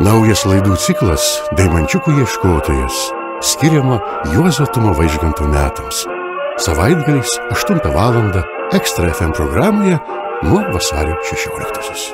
Naujas laidų ciklas Daimančiukų ieškotojas skiriama Juozo Tumo Vaižganto metams. Savaitgaliais 8 val. Ekstra FM programoje nuo vasario 16. -osios.